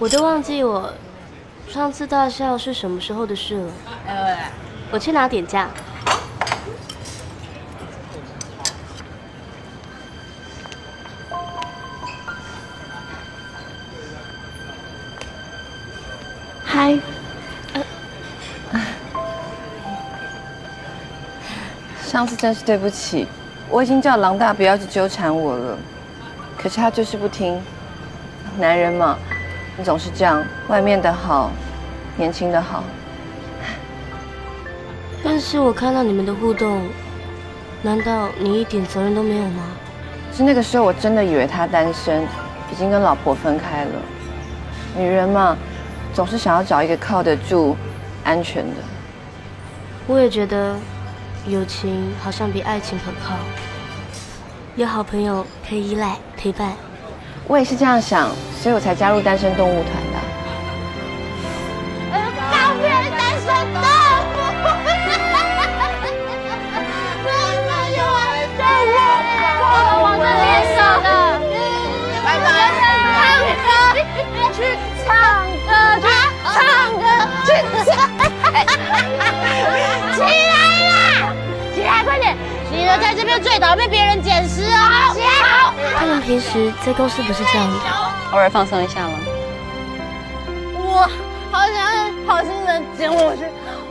我都忘记我上次大笑是什么时候的事了。哎，我去拿点假。嗨。上次真是对不起，我已经叫狼大不要去纠缠我了，可是他就是不听。男人嘛，你总是这样，外面的好，年轻的好。但是我看到你们的互动，难道你一点责任都没有吗？是那个时候我真的以为他单身，已经跟老婆分开了。女人嘛，总是想要找一个靠得住、安全的。我也觉得。友情好像比爱情可靠，有好朋友可以依赖陪伴。我也是这样想，所以我才加入单身动物团。点！你的在这边最倒被别人捡尸啊！他们平时在公司不是这样的，偶尔放松一下吗？我好想好心人捡我去，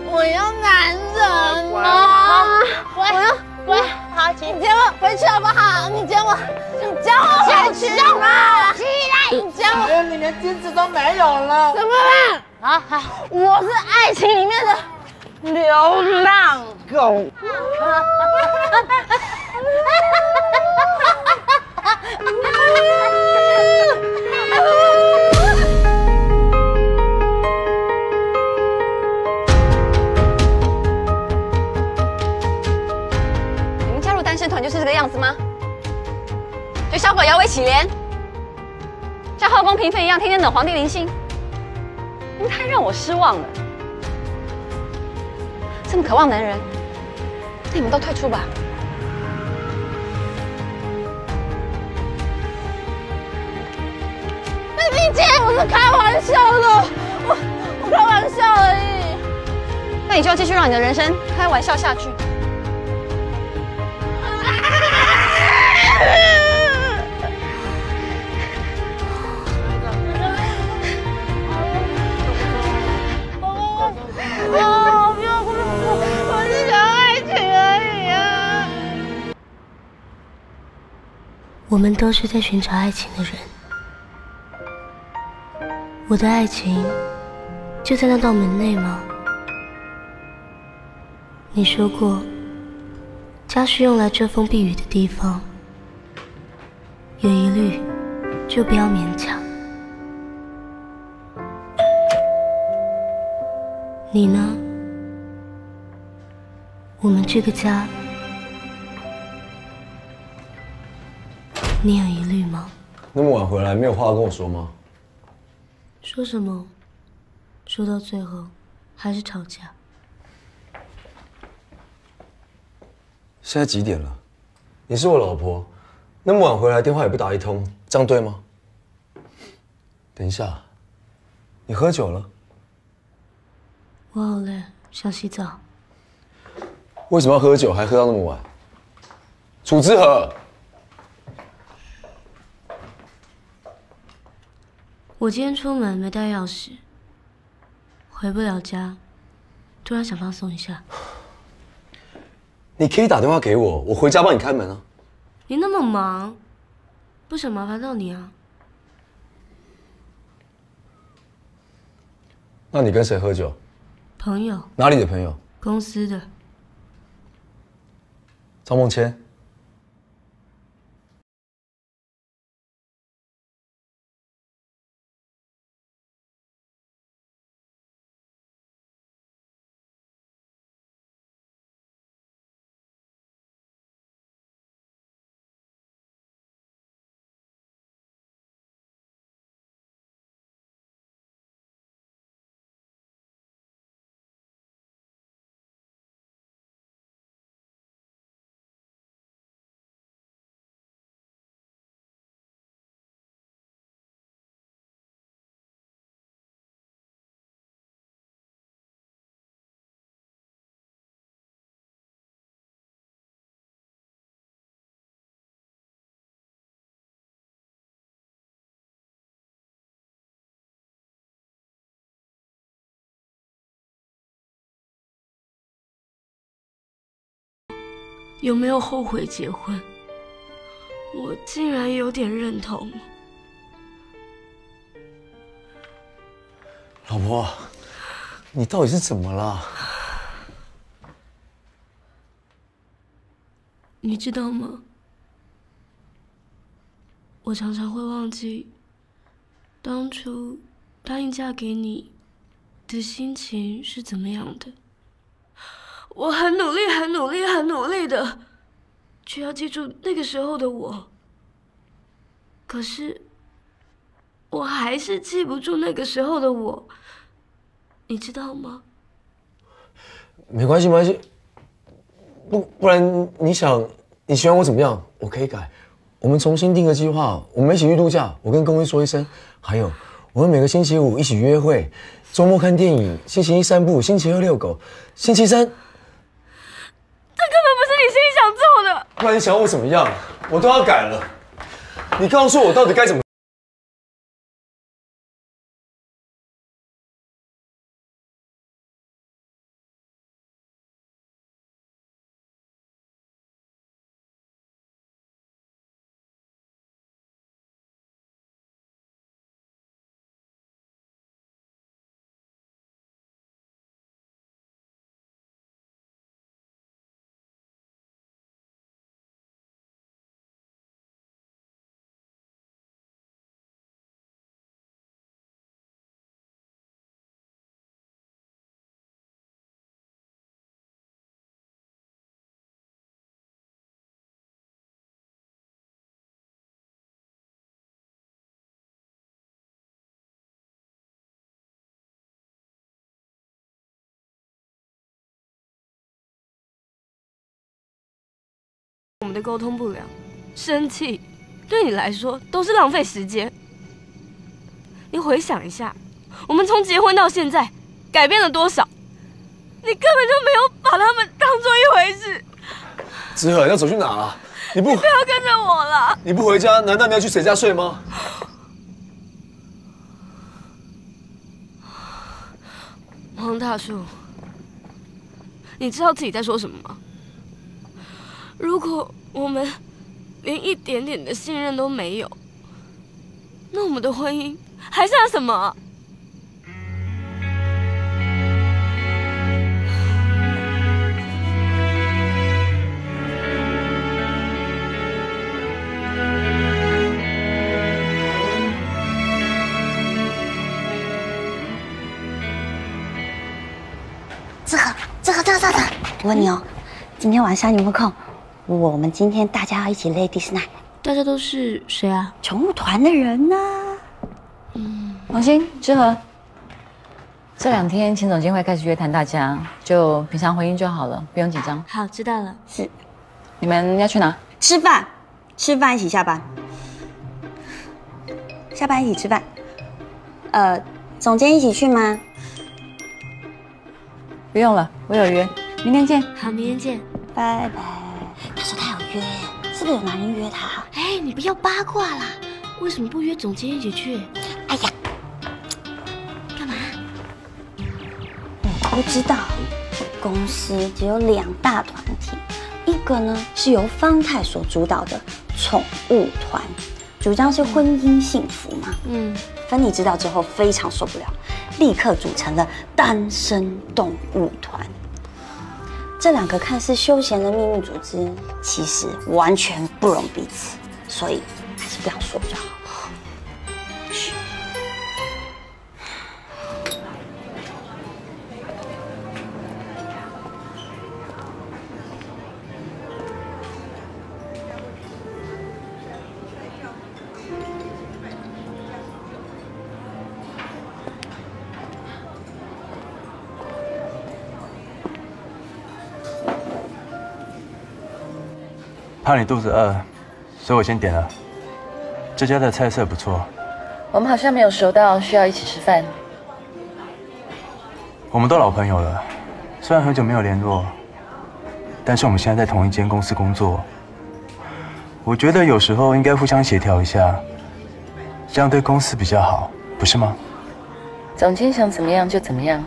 我要男人啊！我要我好，请你捡我回去好不好？你捡我，你捡我回去嘛！起来，你捡我！你连金子都没有了，怎么办？啊好，我是爱情里面的。流浪狗。你们加入单身团就是这个样子吗？对小狗。摇尾乞怜，像后宫嫔妃一样天天等皇帝临幸，你们太让我失望了。这么渴望男人，那你们都退出吧。那你姐，我是开玩笑的，我我开玩笑而已。那你就要继续让你的人生开玩笑下去。我们都是在寻找爱情的人，我的爱情就在那道门内吗？你说过，家是用来遮风避雨的地方，有疑虑就不要勉强。你呢？我们这个家。你有疑虑吗？那么晚回来，没有话跟我说吗？说什么？说到最后，还是吵架。现在几点了？你是我老婆，那么晚回来，电话也不打一通，这样对吗？等一下，你喝酒了？我好累，想洗澡。为什么要喝酒，还喝到那么晚？楚之和。我今天出门没带钥匙，回不了家，突然想放松一下。你可以打电话给我，我回家帮你开门啊。你那么忙，不想麻烦到你啊？那你跟谁喝酒？朋友。哪里的朋友？公司的。张梦谦。有没有后悔结婚？我竟然有点认同。老婆，你到底是怎么了？你知道吗？我常常会忘记当初答应嫁给你的心情是怎么样的。我很努力，很努力，很努力的，却要记住那个时候的我。可是，我还是记不住那个时候的我，你知道吗？没关系，没关系。不，不然你想，你喜欢我怎么样？我可以改。我们重新定个计划，我们一起去度假。我跟公司说一声。还有，我们每个星期五一起约会，周末看电影，星期一散步，星期二遛狗，星期三。这根本不是你心里想做的。不然你想我怎么样？我都要改了。你告诉我到底该怎么？们的沟通不良，生气，对你来说都是浪费时间。你回想一下，我们从结婚到现在，改变了多少？你根本就没有把他们当做一回事。子恒要走去哪了？你不不要跟着我了。你不回家，难道你要去谁家睡吗？王大树，你知道自己在说什么吗？如果我们连一点点的信任都没有，那我们的婚姻还剩什么？这个，这个，这个，这个，我问你哦，今天晚上有没有空？我们今天大家要一起 Ladies Night，大家都是谁啊？宠物团的人呢？嗯，王鑫、志和，这两天秦总监会开始约谈大家，就平常回应就好了，不用紧张。好，知道了。是，你们要去哪？吃饭，吃饭一起下班，下班一起吃饭。呃，总监一起去吗？不用了，我有约，明天见。好，明天见，拜拜。他说他有约，是不是有男人约他？哎，你不要八卦啦！为什么不约总监一起去？哎呀，干嘛？我不知道。公司只有两大团体，一个呢是由方太所主导的宠物团，主张是婚姻幸福嘛。嗯。芬妮知道之后非常受不了，立刻组成了单身动物团。这两个看似休闲的秘密组织，其实完全不容彼此，所以还是不要说比较好。怕你肚子饿，所以我先点了。这家的菜色不错。我们好像没有熟到需要一起吃饭。我们都老朋友了，虽然很久没有联络，但是我们现在在同一间公司工作。我觉得有时候应该互相协调一下，这样对公司比较好，不是吗？总监想怎么样就怎么样。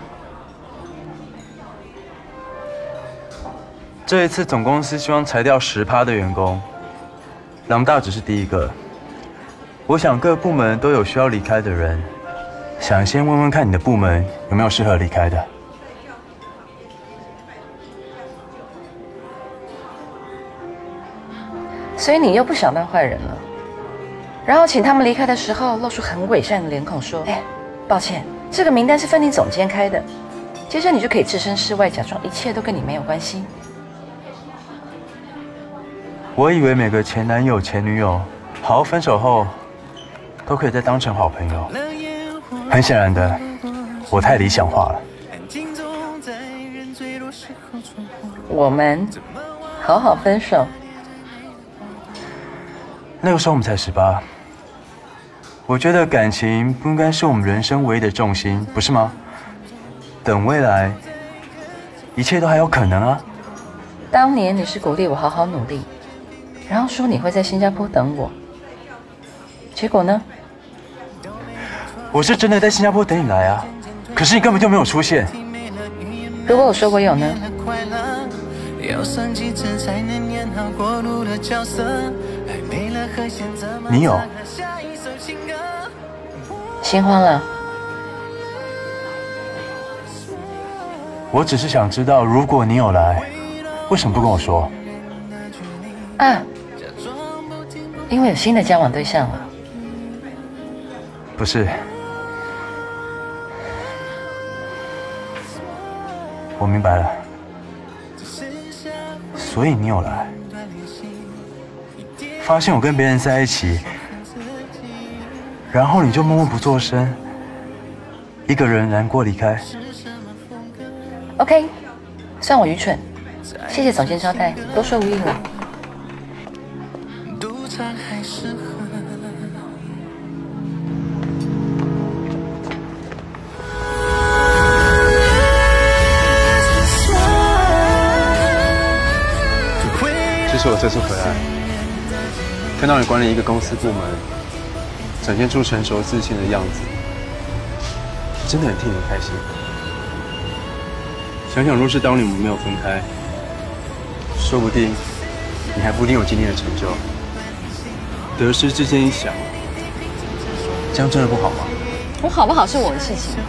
这一次总公司希望裁掉十趴的员工，狼大只是第一个。我想各部门都有需要离开的人，想先问问看你的部门有没有适合离开的。所以你又不想当坏人了，然后请他们离开的时候，露出很伪善的脸孔说：“哎，抱歉，这个名单是分你总监开的。”接着你就可以置身事外，假装一切都跟你没有关系。我以为每个前男友、前女友，好好分手后，都可以再当成好朋友。很显然的，我太理想化了。我们好好分手。那个时候我们才十八，我觉得感情不应该是我们人生唯一的重心，不是吗？等未来，一切都还有可能啊。当年你是鼓励我好好努力，然后说你会在新加坡等我，结果呢？我是真的在新加坡等你来啊，可是你根本就没有出现。如果我说我有呢？你有？心慌了？我只是想知道，如果你有来，为什么不跟我说？啊，因为有新的交往对象了。不是，我明白了。所以你有来，发现我跟别人在一起，然后你就默默不作声，一个人难过离开。OK，算我愚蠢，谢谢总监招待，多说无益了。是我这次回来，看到你管理一个公司部门，展现出成熟自信的样子，真的很替你开心。想想，若是当年我们没有分开，说不定你还不一定有今天的成就。得失之间一想，这样真的不好吗？我好不好是我的事情。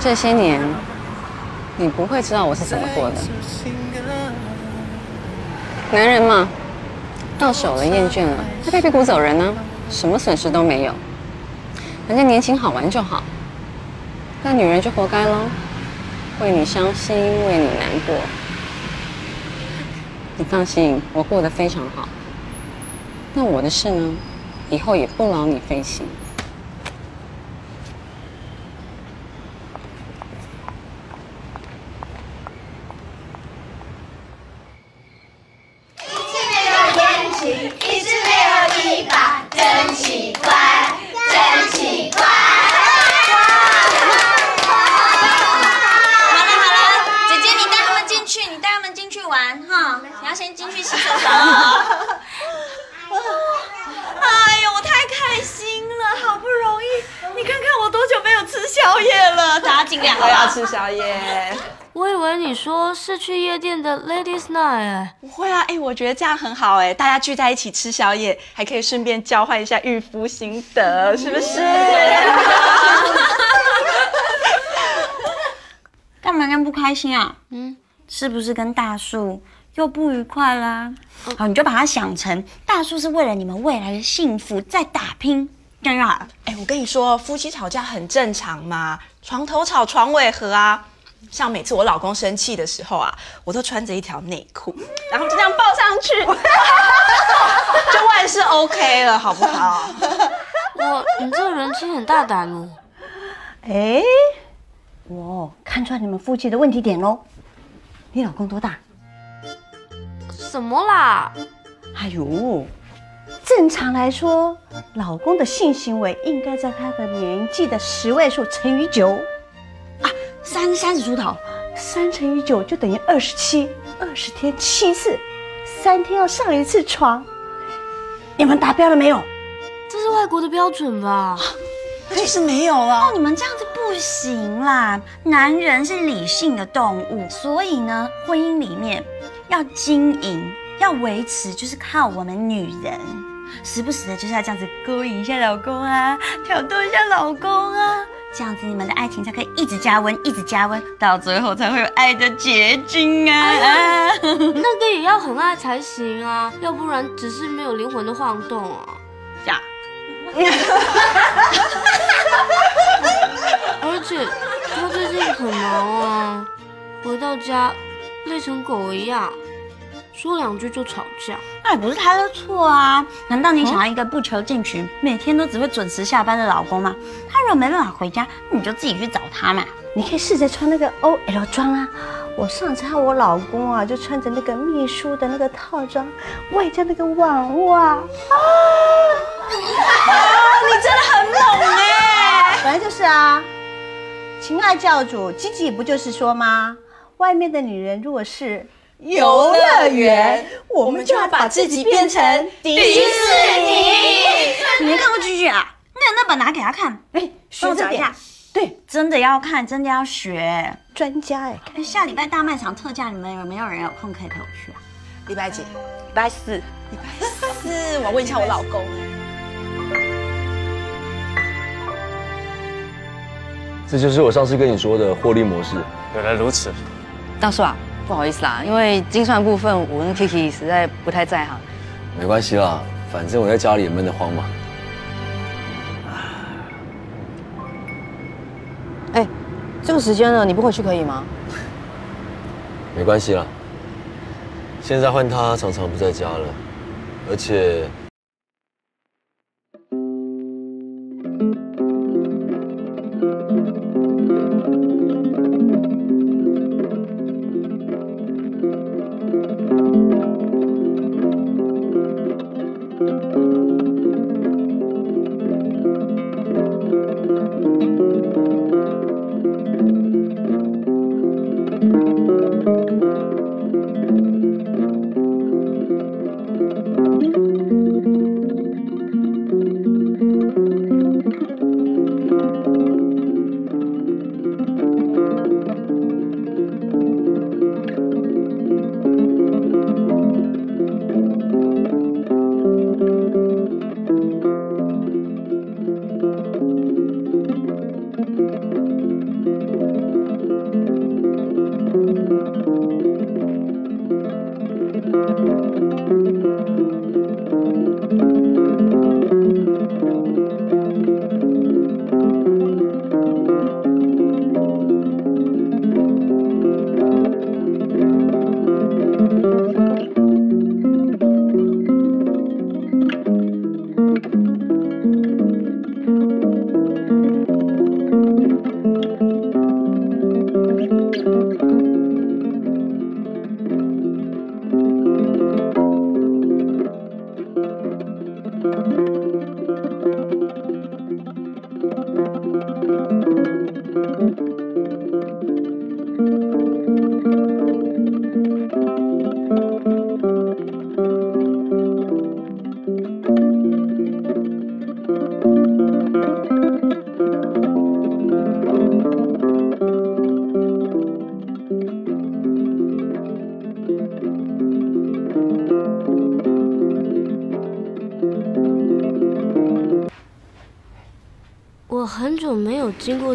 这些年，你不会知道我是怎么过的。男人嘛，到手了厌倦了，拍拍屁股走人呢，什么损失都没有。反正年轻好玩就好，那女人就活该喽，为你伤心，为你难过。你放心，我过得非常好。那我的事呢，以后也不劳你费心。去夜店的 Ladies Night，不会啊，哎，我觉得这样很好哎，大家聚在一起吃宵夜，还可以顺便交换一下御夫心得，是不是？干嘛那么不开心啊？嗯，是不是跟大树又不愉快啦？好，你就把它想成大树是为了你们未来的幸福在打拼，干啥？哎，我跟你说，夫妻吵架很正常嘛，床头吵，床尾和啊。像每次我老公生气的时候啊，我都穿着一条内裤，然后就这样抱上去，就万事 OK 了，好不好？我，你这个人其实很大胆哦。哎，我看出来你们夫妻的问题点喽。你老公多大？什么啦？哎呦，正常来说，老公的性行为应该在他的年纪的十位数乘以九。三三十出头，三乘以九就等于二十七，二十天七次，三天要上一次床。你们达标了没有？这是外国的标准吧？就是没有了。哦，你们这样子不行啦！男人是理性的动物，所以呢，婚姻里面要经营、要维持，就是靠我们女人，时不时的就是要这样子勾引一下老公啊，挑逗一下老公啊，这样子你们的爱情才可以一直加温，一直加温，到最后才会有爱的结晶啊！那个也要很爱才行啊，要不然只是没有灵魂的晃动啊。呀，而且他最近很忙啊，回到家累成狗一样，说两句就吵架。那也不是他的错啊！难道你想要一个不求进取、每天都只会准时下班的老公吗？他如果没办法回家，你就自己去找他嘛。你可以试着穿那个 OL 装啊。我上次和我老公啊，就穿着那个秘书的那个套装，外加那个网袜啊。你真的很猛哎！本来就是啊，亲爱教主，积极不就是说吗？外面的女人如果是游乐园，我们就要把自己变成迪士尼。你没看过剧剧啊？那那本拿给他看，哎，帮我找一下。对，真的要看，真的要学。专家哎，哎，下礼拜大卖场特价，你们有没有人有空可以陪我去啊？礼拜几？礼拜四。礼拜四，我问一下我老公。这就是我上次跟你说的获利模式。原来如此。大叔啊，不好意思啦，因为精算部分我跟 Kiki 实在不太在行。没关系啦，反正我在家里也闷得慌嘛。哎，这个时间了，你不回去可以吗？没关系啦，现在换他常常不在家了，而且。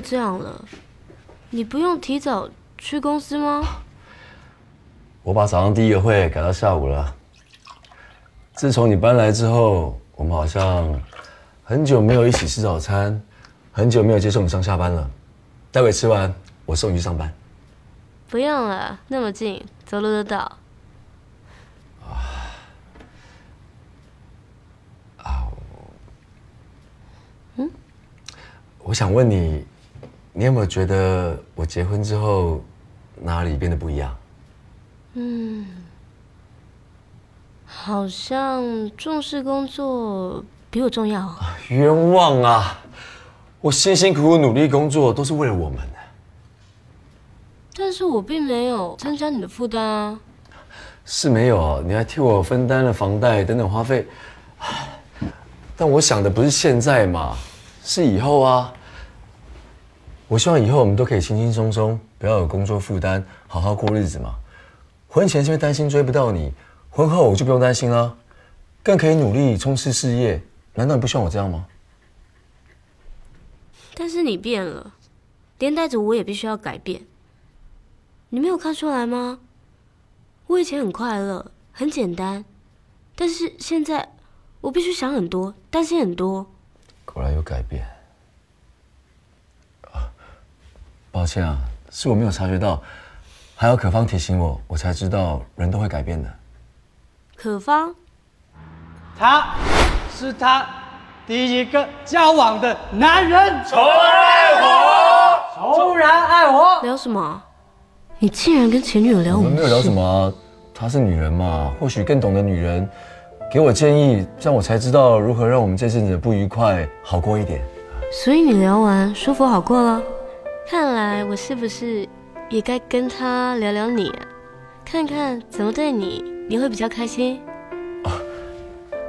这样了，你不用提早去公司吗？我把早上第一个会改到下午了。自从你搬来之后，我们好像很久没有一起吃早餐，很久没有接送你上下班了。待会吃完，我送你去上班。不用了，那么近，走路就到。啊，嗯，我想问你，你有没有觉得我结婚之后哪里变得不一样？嗯，好像重视工作比我重要。冤枉啊！我辛辛苦苦努力工作，都是为了我们。但是我并没有增加你的负担啊。是没有，你还替我分担了房贷等等花费。但我想的不是现在嘛，是以后啊。我希望以后我们都可以轻轻松松，不要有工作负担，好好过日子嘛。婚前是因为担心追不到你，婚后我就不用担心了，更可以努力冲刺事业。难道你不希望我这样吗？但是你变了，连带着我也必须要改变。你没有看出来吗？我以前很快乐，很简单，但是现在我必须想很多，担心很多。果然有改变。抱歉啊，是我没有察觉到，还有可芳提醒我，我才知道人都会改变的。可芳，他是他第一个交往的男人，重燃爱火，重燃爱我。聊什么？你竟然跟前女友聊我们没有聊什么，她是女人嘛，或许更懂得女人，给我建议，这样我才知道如何让我们这阵子的不愉快好过一点。所以你聊完舒服好过了？看来我是不是也该跟他聊聊你，看看怎么对你你会比较开心？啊，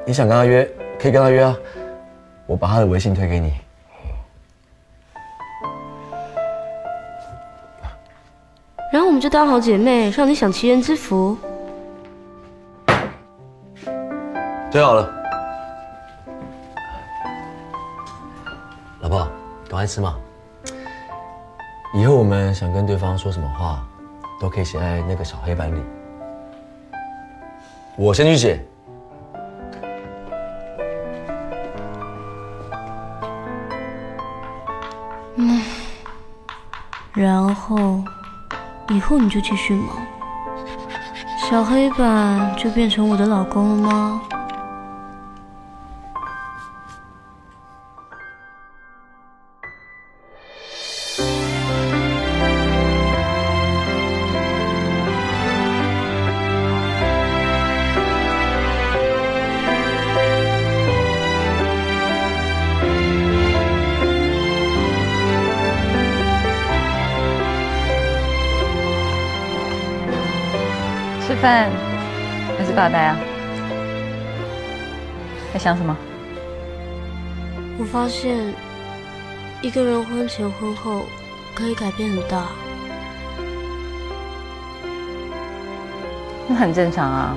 你想跟他约，可以跟他约啊，我把他的微信推给你。然后我们就当好姐妹，让你享齐人之福。推好了，老婆，赶快吃嘛。以后我们想跟对方说什么话，都可以写在那个小黑板里。我先去写。嗯，然后以后你就继续忙。小黑板就变成我的老公了吗？饭还是发呆啊？在想什么？我发现一个人婚前婚后可以改变很大。那很正常啊。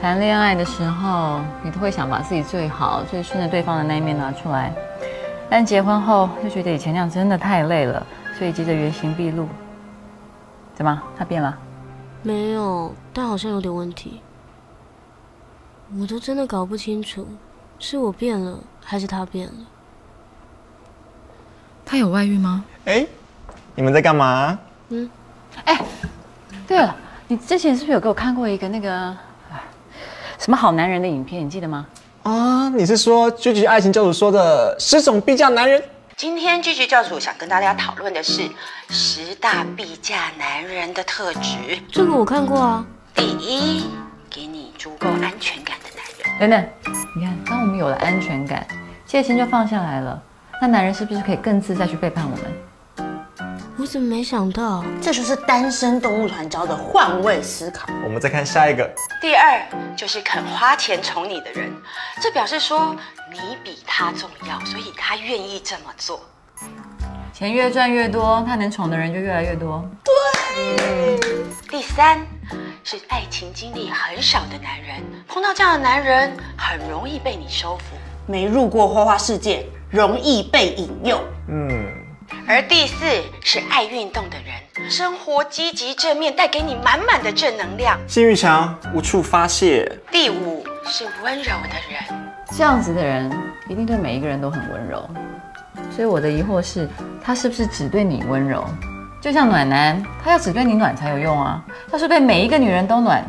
谈恋爱的时候，你都会想把自己最好、最顺着对方的那一面拿出来，但结婚后就觉得以前那样真的太累了，所以急着原形毕露。怎么？他变了？没有，但好像有点问题。我都真的搞不清楚，是我变了，还是他变了？他有外遇吗？哎，你们在干嘛？嗯，哎，对了，你之前是不是有给我看过一个那个什么好男人的影片？你记得吗？啊，你是说《句句爱情教主》说的十种必嫁男人？今天句句教主想跟大家讨论的是十大必嫁男人的特质。这个我看过啊。第一，给你足够安全感的男人。等等，你看，当我们有了安全感，戒心就放下来了，那男人是不是可以更自在去背叛我们？我怎么没想到？这就是单身动物团教的换位思考。我们再看下一个。第二，就是肯花钱宠你的人，这表示说你比他重要，所以他愿意这么做。钱越赚越多，他能宠的人就越来越多。对。第三，是爱情经历很少的男人，碰到这样的男人很容易被你收服。没入过花花世界，容易被引诱。嗯。而第四是爱运动的人，生活积极正面，带给你满满的正能量。性欲强，无处发泄。第五是温柔的人，这样子的人一定对每一个人都很温柔。所以我的疑惑是，他是不是只对你温柔？就像暖男，他要只对你暖才有用啊。要是对每一个女人都暖，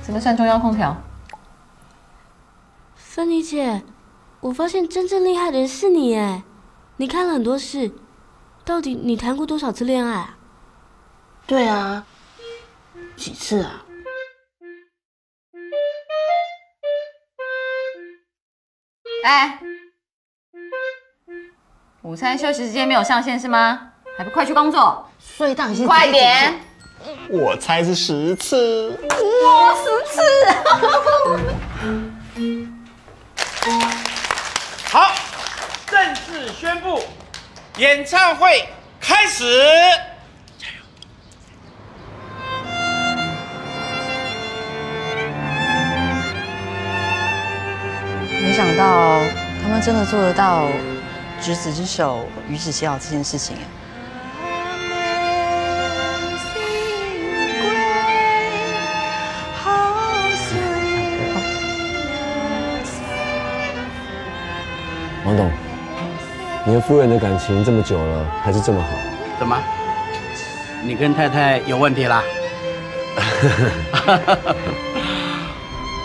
怎么算中央空调？芬妮姐，我发现真正厉害的人是你哎。你看了很多事，到底你谈过多少次恋爱啊？对啊，几次啊？哎，午餐休息时间没有上线是吗？还不快去工作？所以当快点！我猜是十次。哇，十次！好。正式宣布，演唱会开始。没想到他们真的做得到执子之手，与子偕老这件事情。王董，你和夫人的感情这么久了，还是这么好？怎么？你跟太太有问题啦？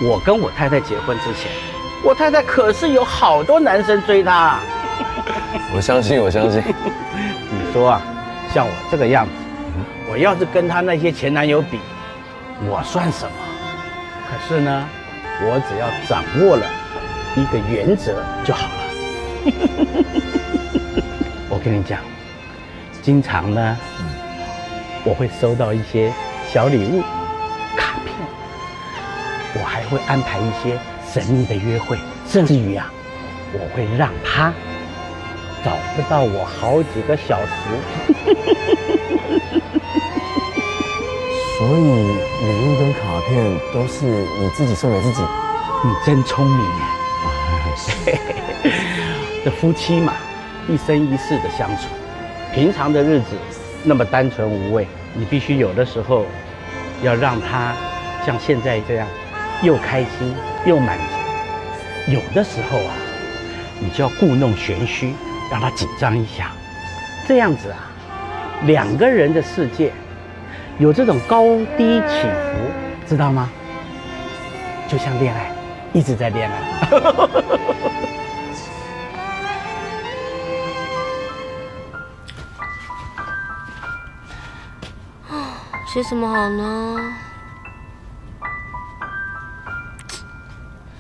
我跟我太太结婚之前，我太太可是有好多男生追她。我相信，我相信。你说啊，像我这个样子，我要是跟她那些前男友比，我算什么？可是呢，我只要掌握了一个原则就好了。我跟你讲，经常呢，我会收到一些小礼物、卡片，我还会安排一些神秘的约会，甚至于啊，我会让他找不到我好几个小时。所以礼物跟卡片都是你自己送给自己？你真聪明哎！这夫妻嘛，一生一世的相处，平常的日子那么单纯无味，你必须有的时候要让他像现在这样，又开心又满足。有的时候啊，你就要故弄玄虚，让他紧张一下。这样子啊，两个人的世界有这种高低起伏，知道吗？就像恋爱，一直在恋爱。写什么好呢？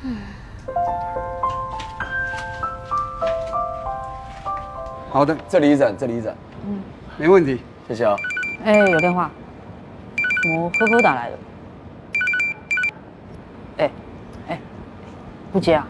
嗯。好的，这里一盏，这里一盏。嗯，没问题，谢谢啊。哎，有电话，我呵呵打来的。哎，哎，不接啊？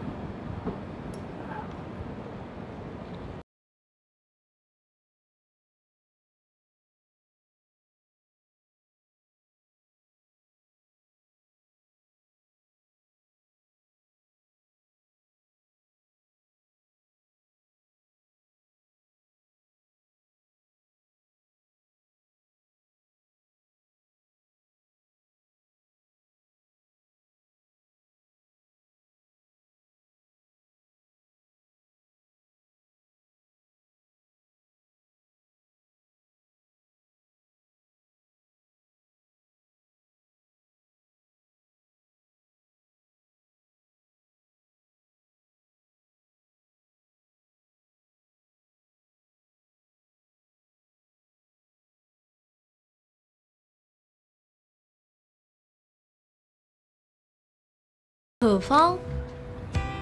可芳，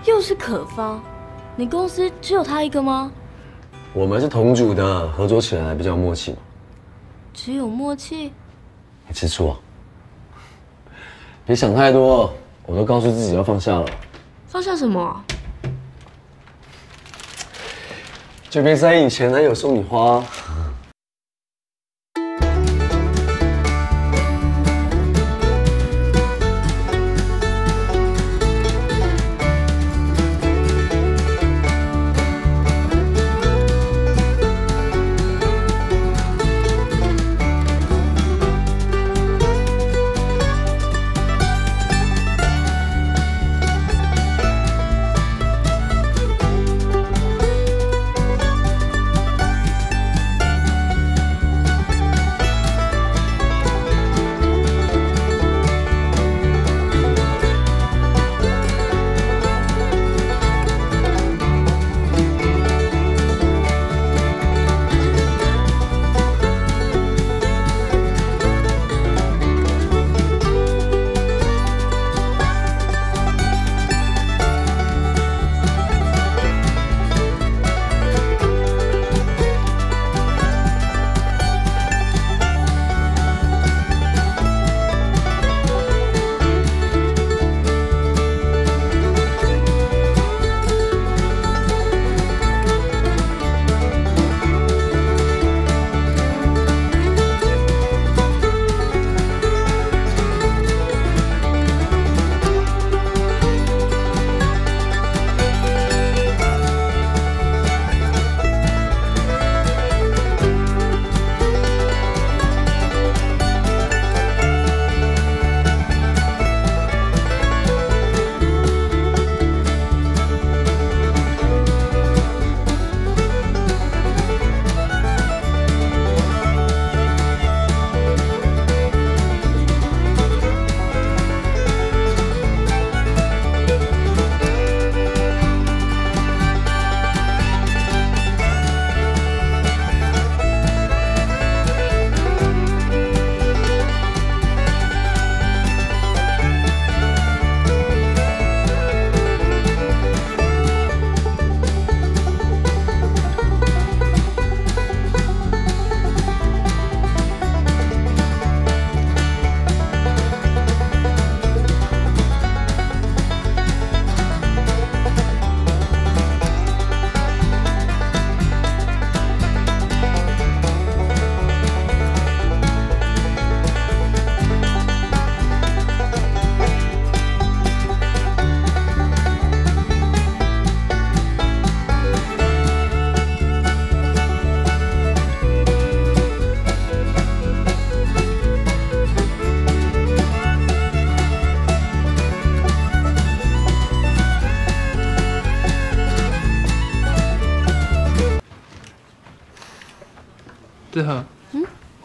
又是可芳，你公司只有他一个吗？我们是同组的，合作起来比较默契嘛。只有默契？你吃醋啊？别想太多，我都告诉自己要放下了。放下什么？就别在意前男友送你花。志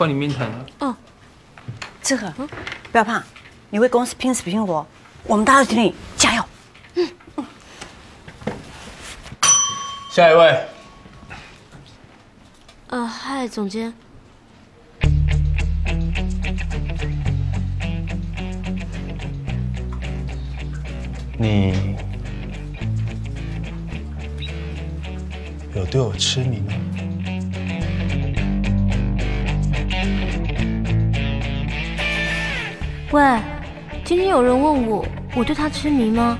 换你面谈了。嗯，志恒，不要怕，你为公司拼死拼活，我们大家都挺你，加油。嗯嗯。下一位。呃，嗨，总监。你有对我痴迷吗？喂，今天有人问我，我对他痴迷吗？